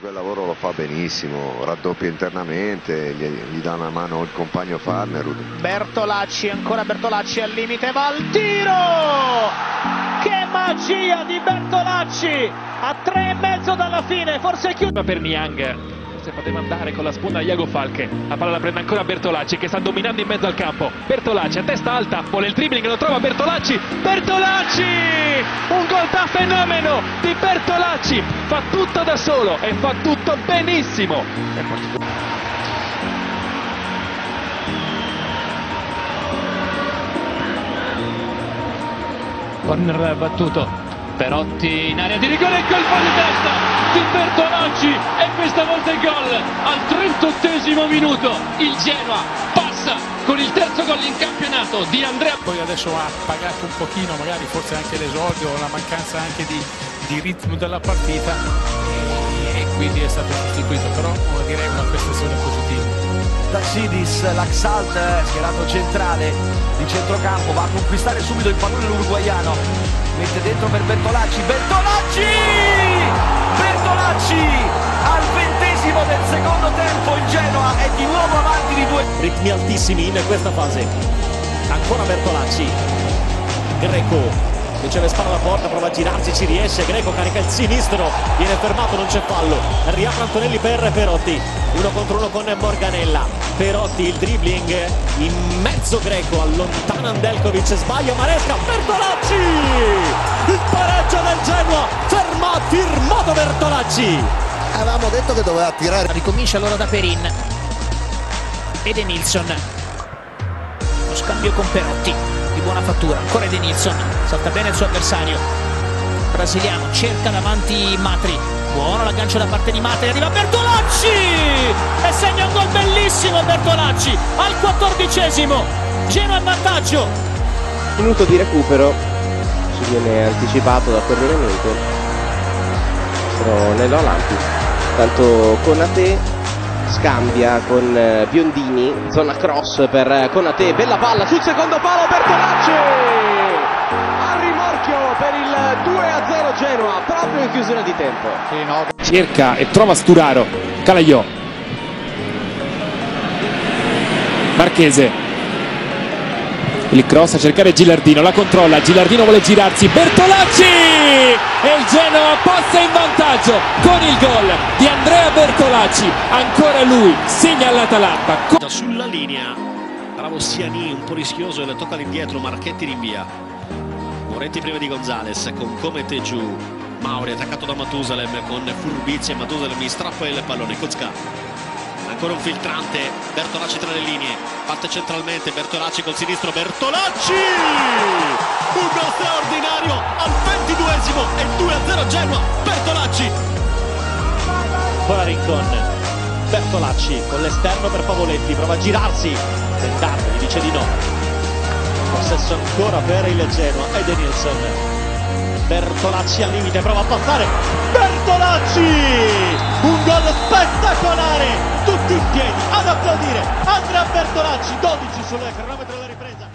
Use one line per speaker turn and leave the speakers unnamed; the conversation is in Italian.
Quel lavoro lo fa benissimo, raddoppia internamente, gli, gli dà una mano il compagno Farnerud.
Bertolacci, ancora Bertolacci al limite, va al tiro! Che magia di Bertolacci! A tre e mezzo dalla fine, forse chiude
per Niang se poteva andare con la sponda Iago Falche. La palla la prende ancora Bertolacci che sta dominando in mezzo al campo. Bertolacci a testa alta vuole il dribbling lo trova Bertolacci. Bertolacci! Un gol da fenomeno di Bertolacci! Fa tutto da solo e fa tutto benissimo. Corner battuto Perotti in area di rigore e colpo di testa di Bertolacci e questa volta il gol al 38 minuto. Il Genoa passa con il terzo gol in campionato di Andrea
poi adesso ha pagato un pochino magari forse anche l'esordio la mancanza anche di, di ritmo della partita. E, e quindi è stato sostituito però direi una prestazione positiva
Taxidis, l'Axalt schierato centrale di centrocampo va a conquistare subito il pallone l'uruguaiano. Mette dentro per Bertolacci Bertolacci! Bertolacci al ventesimo del secondo tempo il Genoa è di nuovo avanti di due.
Ritmi altissimi in questa fase. Ancora Bertolacci. Greco riceve spalla alla porta, prova a girarsi, ci riesce, Greco carica il sinistro, viene fermato, non c'è fallo, riapre Antonelli per Perotti, uno contro uno con Morganella, Perotti il dribbling in mezzo Greco, allontana Andelkovic, sbaglia Maresca, Bertolacci! Il pareggio del Genoa, ferma, firmato Bertolacci!
Avevamo detto che doveva tirare.
Ricomincia allora da Perin. Ede Nilsson. Lo scambio con Perotti buona fattura. Ancora Edenilson, salta bene il suo avversario. Brasiliano cerca davanti Matri. Buono l'aggancio da parte di Matri, arriva Bertolacci! E segna un gol bellissimo Bertolacci al quattordicesimo. Genoa in vantaggio.
Minuto di recupero, ci viene anticipato da coordinamento. Sono Nello Alanti. Tanto Conate scambia con eh, Biondini, zona cross per Conate, bella palla sul secondo palo Bertolacci! A rimorchio per il 2-0 Genoa, proprio in chiusura di tempo.
cerca e trova Sturaro Calaiò Marchese il cross a cercare Gilardino, la controlla, Gilardino vuole girarsi, Bertolacci e il Genoa passa in vantaggio con il gol di Andrea Bertolacci, ancora lui segna all'Atalanta.
Sulla linea, bravo Siani, un po' rischioso e le tocca all'indietro, Marchetti rinvia. Moretti prima di Gonzales con Comete giù, Mauri attaccato da Matusalem con furbizia, Matusalem mi strappa il pallone, Kozka ancora un filtrante. Bertolacci tra le linee parte centralmente Bertolacci col sinistro Bertolacci! Un gol straordinario al 22esimo e 2-0 Genoa Bertolacci! Poi Rincon Bertolacci con l'esterno per Pavoletti prova a girarsi Tentardo gli dice di no. Possesso ancora per il Genoa ed Nilsson Bertolacci al limite prova a passare Bertolacci un gol spettacolare tutti in piedi ad applaudire Andrea Bertolacci 12 sul cronometro della ripresa